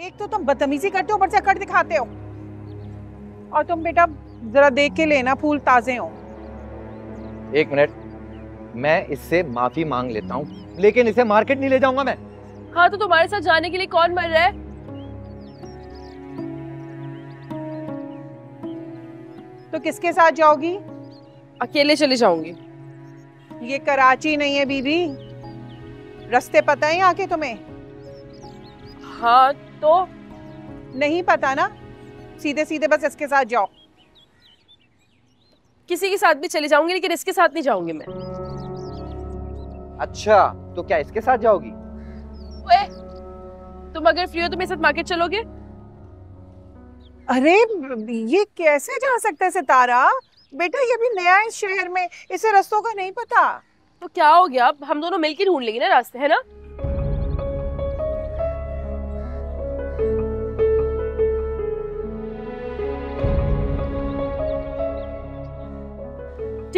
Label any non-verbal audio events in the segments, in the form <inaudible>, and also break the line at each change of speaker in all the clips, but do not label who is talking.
एक तो तुम बदतमीजी करते हो ऊपर से कट दिखाते हो। और तुम बेटा जरा देख के लेना फूल ताजे हो।
एक मिनट। मैं इससे माफ़ी मांग लेता हूँ लेकिन इसे मार्केट नहीं ले जाऊँगा मैं।
हाँ तो तुम्हारे साथ जाने के लिए कौन मर रहा है?
तो किसके साथ जाओगी?
अकेले चले जाऊँगी।
ये कराची नहीं है बीबी। रास्ते पता है यहाँ के तुम्हें?
हाँ तो
नहीं पता ना? सीधे सीधे बस इसके साथ जाओ।
किसी के साथ भी चले जाऊँगी लेकिन इसके साथ नहीं जाऊँगी मैं।
अच्छा तो क्या इसके साथ जाओगी?
ओए, तुम अगर फ्री हो तो मेरे साथ मार्केट चलोगे?
अरे ये कैसे जा सकता है सितारा? बेटा ये भी नया है इस शहर में इसे रास्तों का नहीं पता।
तो क्या हो गया? अब हम दोनों मिलकर ढूंढ लेंगे ना रास्ते है ना?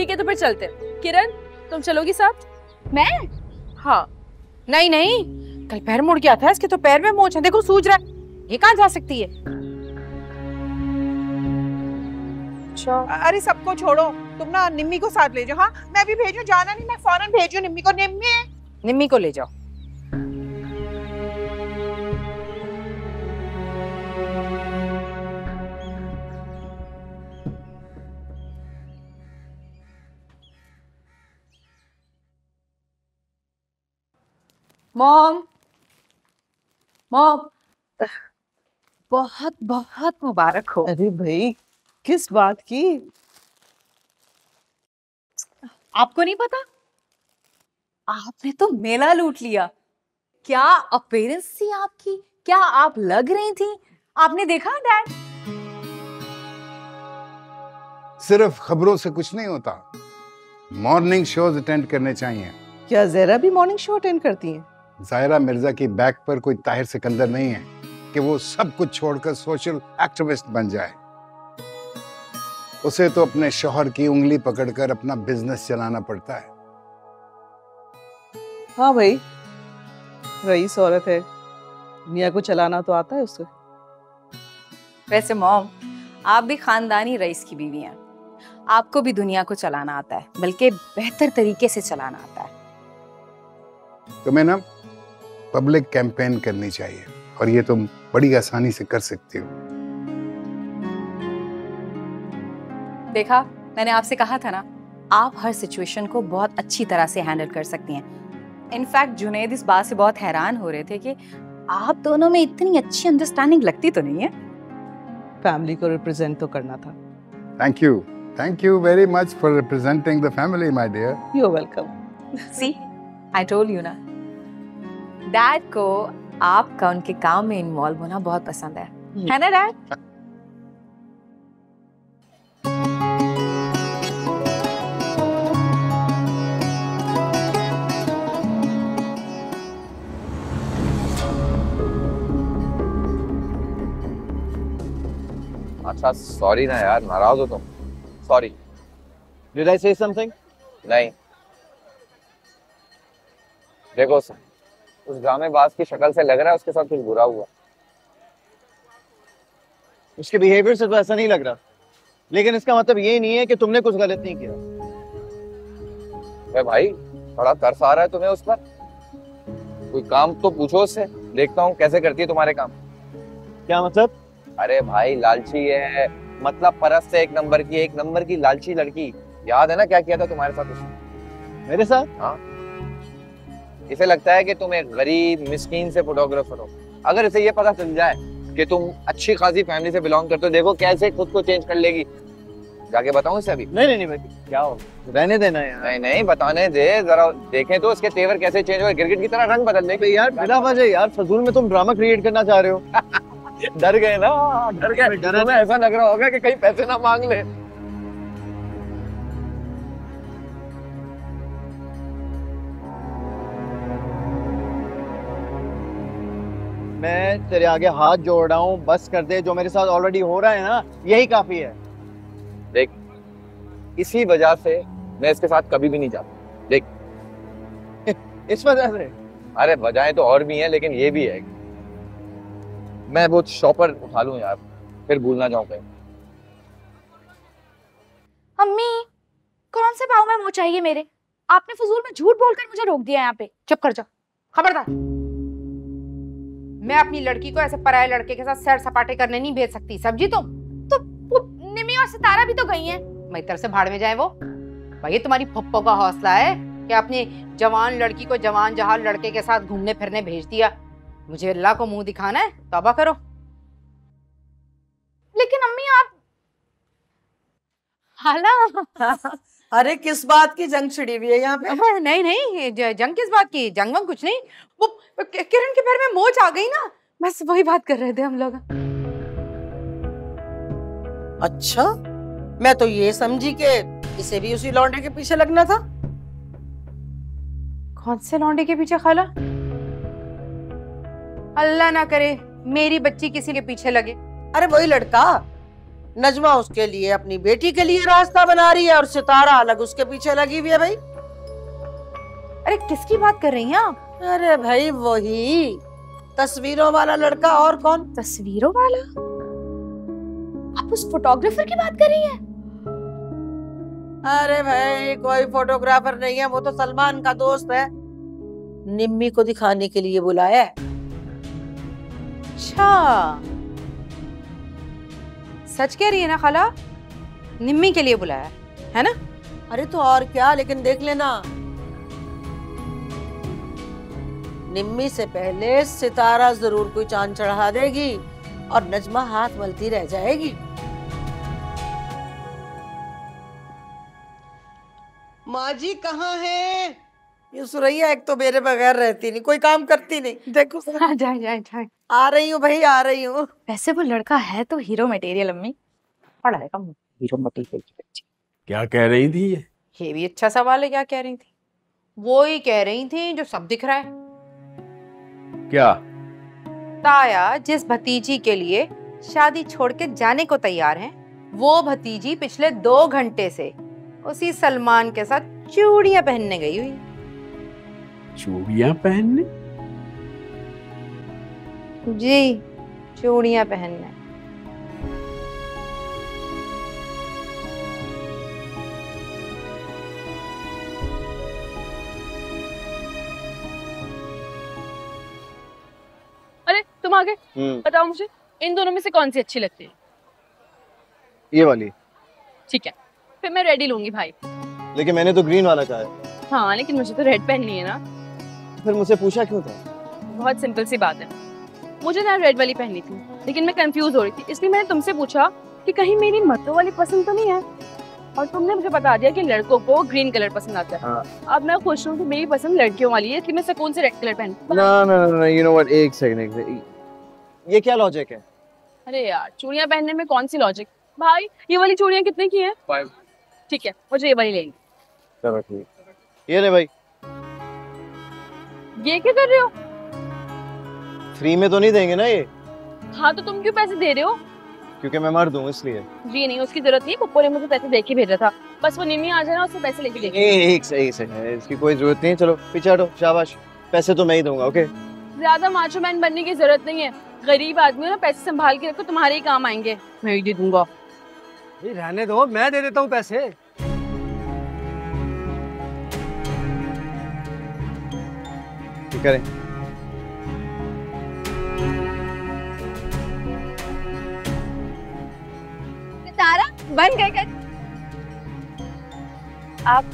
ठीक है तो फिर चलते किरण तुम चलोगी साथ?
मैं?
हाँ।
नहीं नहीं। कल पैर मुड़ गया था इसके तो पैर में मोच है। देखो सूज रहा है। ये कहाँ जा सकती है?
अच्छा।
अरे सबको छोड़ो। तुम ना निम्मी को साथ ले जाओ हाँ? मैं भी भेजू जाना नहीं मैं फ़ौरन भेजू। निम्मी को निम्मी
निम्मी को ले जाओ। मॉम मॉम बहुत बहुत मुबारक हो।
अरे भाई किस बात की?
आपको नहीं पता? आपने तो मेला लूट लिया। क्या अपीयरेंस थी आपकी? क्या आप लग रही थी? आपने देखा डैड
सिर्फ़ खबरों से कुछ नहीं होता। मॉर्निंग शोज़ अटेंड करने चाहिए।
क्या जहरा भी मॉर्निंग शो अटेंड करती हैं?
जायरा मिर्ज़ा की बैक पर कोई ताहिर सिकंदर नहीं है कि वो सब कुछ छोड़कर सोशल एक्टिविस्ट बन जाए। उसे तो अपने शोहर की उंगली पकड़कर अपना बिज़नेस चलाना पड़ता है।
हाँ भाई रईस औरत है। मियाँ को चलाना तो आता है उसे।
वैसे मॉम आप भी खानदानी रईस की बीवी हैं। आपको भी दुनिया को चलाना आता है बल्कि बेहतर तरीके से चलाना आता है।
तुम्हें ना पब्लिक कैंपेन करनी चाहिए और ये तुम बड़ी आसानी से कर सकती हो।
देखा मैंने आपसे कहा था ना आप हर सिचुएशन को बहुत अच्छी तरह से हैंडल कर सकती हैं। इनफैक्ट जुनेद इस बात से बहुत हैरान हो रहे थे कि आप दोनों में इतनी अच्छी अंडरस्टैंडिंग लगती तो नहीं है?
फैमिली को रिप्रेजेंट तो करना था।
Thank you thank you very much for representing the family my dear
you are welcome
see I told you no dad को आपका उनके काम में इन्वॉल्व होना बहुत पसंद है। है ना डैड
अच्छा सॉरी ना यार नाराज़ हो तुम। Sorry
Did I say something?
नहीं। देखो उस उस ड्रामेबाज की शक्ल से लग रहा है उसके साथ कुछ बुरा हुआ।
उसके बिहेवियर से तो ऐसा नहीं लग रहा। लेकिन इसका मतलब ये नहीं है कि तुमने कुछ गलत नहीं किया।
अरे भाई थोड़ा तरस आ रहा है तुम्हें उस पर? कोई काम तो पूछो उससे देखता हूँ कैसे करती है तुम्हारे काम।
क्या मतलब?
अरे भाई लालची है। मतलब परस से एक नंबर की एक नंबर की लालची लड़की। याद है ना क्या किया था तुम्हारे साथ उसने?
मेरे साथ?
हाँ। इसे लगता है कि तुम एक गरीब मिस्कीन से फोटोग्राफर हो। अगर इसे ये पता चल जाए कि तुम अच्छी खासी फैमिली से बिलोंग करते हो देखो कैसे खुद को चेंज कर लेगी। जाके बताऊँ इसे अभी?
नहीं नहीं नहीं भाई क्या हो रहने देना यार।
नहीं नहीं बताने दे जरा देखें तो उसके तेवर कैसे चेंज हुए गिरगिट की तरह रंग बदल देगी
यार बिना वजह यार फजूल में तुम ड्रामा क्रिएट करना चाह रहे हो। <laughs>
डर गए ना? डर गए। ऐसा लग रहा होगा कि कहीं पैसे ना मांग ले।
मैं तेरे आगे हाथ जोड़ रहा हूँ बस कर दे जो मेरे साथ ऑलरेडी हो रहा है ना यही काफ़ी है।
देख इसी वजह से मैं इसके साथ कभी भी नहीं जाता। देख। <laughs>
इस वजह से?
अरे वजहें तो और भी हैं लेकिन ये भी है। मैं वो शॉपर उठा लूँ यार फिर भूल ना जाऊँ कहीं।
अम्मी कौन से पाँव में मुँह चाहिए मेरे? आपने फजूल में झूठ बोलकर मुझे रोक दिया यहाँ पे।
चुप कर जा। खबरदार। मैं अपनी लड़की को ऐसे पराये लड़के के साथ सैर सपाटे करने नहीं भेज सकती समझी तुम?
तो वो निमी और सितारा भी तो गई हैं।
मैं तरह से भाड़ में जाए वो? भाई तुम्हारी फप्पो का हौसला है कि अपनी जवान लड़की को जवान जहान लड़के के साथ घूमने फिरने भेज दिया। मुझे अल्लाह को मुँह दिखाना है तौबा करो।
लेकिन अम्मी आप हाला? <laughs>
अरे किस बात की जंग छिड़ी हुई है यहाँ पे?
नहीं नहीं जंग किस बात की? जंग वंग कुछ नहीं। वो किरण के पैर में मोच आ गई ना? बस वही बात कर रहे थे हम लोग।
अच्छा मैं तो ये समझी कि इसे भी उसी लौंडे के पीछे लगना था।
कौन से लौंडे के पीछे खाला? अल्लाह ना करे मेरी बच्ची किसी के पीछे लगे।
अरे वही लड़का नजमा उसके लिए अपनी बेटी के लिए रास्ता बना रही है और सितारा अलग उसके पीछे लगी हुई है भाई।
अरे किसकी बात कर रही हैं आप?
अरे भाई वही। तस्वीरों वाला लड़का और कौन?
तस्वीरों वाला? आप उस फोटोग्राफर की बात कर रही हैं?
अरे भाई कोई फोटोग्राफर नहीं है वो तो सलमान का दोस्त है। निम्मी को दिखाने के लिए बुलाया है।
अच्छा। सच कह रही है ना खाला? निम्मी के लिए बुलाया है ना?
अरे तो और क्या लेकिन देख लेना। निम्मी से पहले सितारा ज़रूर कोई चाँद चढ़ा देगी और नजमा हाथ मलती रह जाएगी। माँ जी कहाँ है? ये सुरैया एक तो मेरे बगैर रहती नहीं कोई काम करती नहीं। देखो। <laughs>
हाँ जाए जाए जाए।
आ रही हूँ भाई आ रही हूँ।
वैसे वो लड़का है तो हीरो मटेरियल अम्मी।
पढ़ा है हीरो मटेरियल की बच्ची।
क्या कह रही थी ये?
ये भी अच्छा सवाल है क्या कह रही थी? वो ही कह रही थी जो सब दिख रहा है।
क्या?
ताया जिस भतीजी के लिए शादी छोड़ के जाने को तैयार है वो भतीजी पिछले दो घंटे से उसी सलमान के साथ चूड़ियाँ पहनने गई हुई चूड़िया
चूड़ियाँ पहनने?
जी चूड़ियाँ पहनने।
आ गए
हम्म।
बताओ मुझे इन दोनों में से कौन सी अच्छी लगती है?
ये वाली।
ठीक है फिर मैं रेडी लूँगी भाई।
लेकिन मैंने तो ग्रीन वाला कहा है।
हाँ लेकिन मुझे तो रेड पहननी है ना।
फिर मुझसे पूछा क्यों था?
बहुत सिंपल सी बात है। मुझे ना रेड वाली पहननी थी लेकिन मैं कंफ्यूज हो रही थी इसलिए मैंने तुमसे पूछा कि कहीं मेरी मतों वाली पसंद तो नहीं है? और तुमने मुझे बता दिया कि लड़कों को ग्रीन कलर पसंद आता है।
हाँ।
अब मैं खुश हूँ कि मेरी पसंद लड़कियों वाली है इसलिए मैं सुकून से रेड कलर पहन।
ना ना ना यू नो व्हाट एक सेकंड एक सेकंड ये क्या लॉजिक है?
अरे यार चूड़िया पहनने में कौन सी लॉजिक भाई ये वाली चूड़ियाँ कितने की है?
Five.
ठीक है मुझे ये वाली लेनी।
चलो ठीक। ये ले भाई।
ये क्या कर रहे हो?
फ्री में तो नहीं देंगे ना ये?
हाँ तो तुम क्यों पैसे दे रहे हो?
क्योंकि मैं मर हूँ इसलिए।
जी नहीं उसकी ज़रूरत नहीं पप्पू ने मुझे पैसे दे के भेजा था। बस वो निमी आ जाए ना उससे पैसे लेके देखे
एक से एक से है इसकी कोई ज़रूरत नहीं चलो पीछे हटो शाबाश। पैसे तो मैं ही दूँगा ओके
ज़्यादा माचो मैन बनने की ज़रूरत नहीं है। गरीब आदमी हो ना पैसे संभाल के रखो तुम्हारे ही काम आएँगे। मैं ही दे दूँगा।
रहने दो मैं दे देता हूँ पैसे।
ठीक है
सितारा बन गए कर आप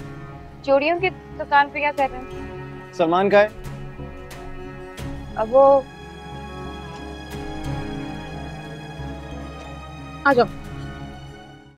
चूड़ियों की दुकान पे क्या कर रहे हैं?
सलमान का है।
अब वो
आ जाओ।